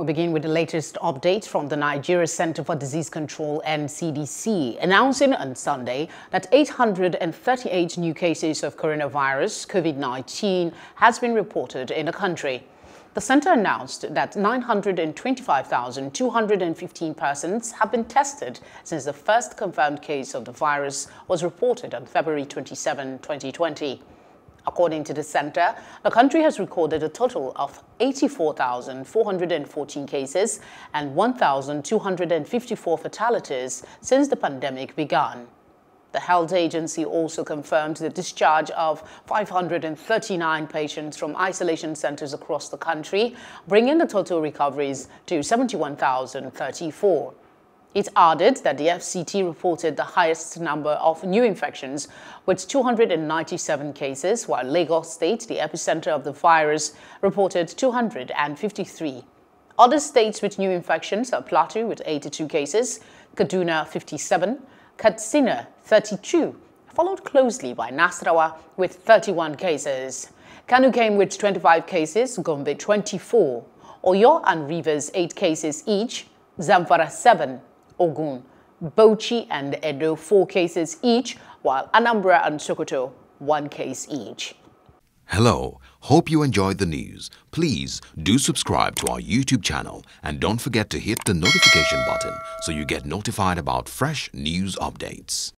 We begin with the latest update from the Nigeria Center for Disease Control NCDC, announcing on Sunday that 838 new cases of coronavirus COVID-19 has been reported in the country. The center announced that 925,215 persons have been tested since the first confirmed case of the virus was reported on February 27, 2020. According to the center, the country has recorded a total of 84,414 cases and 1,254 fatalities since the pandemic began. The health agency also confirmed the discharge of 539 patients from isolation centers across the country, bringing the total recoveries to 71,034. It added that the FCT reported the highest number of new infections with 297 cases, while Lagos State, the epicenter of the virus, reported 253. Other states with new infections are Plateau with 82 cases, Kaduna 57, Katsina 32, followed closely by Nasarawa with 31 cases. Kano came with 25 cases, Gombe 24, Oyo and Rivers 8 cases each, Zamfara 7, Ogun, Bauchi and Edo four cases each, while Anambra and Sokoto one case each. Hello, hope you enjoyed the news. Please do subscribe to our YouTube channel and don't forget to hit the notification button so you get notified about fresh news updates.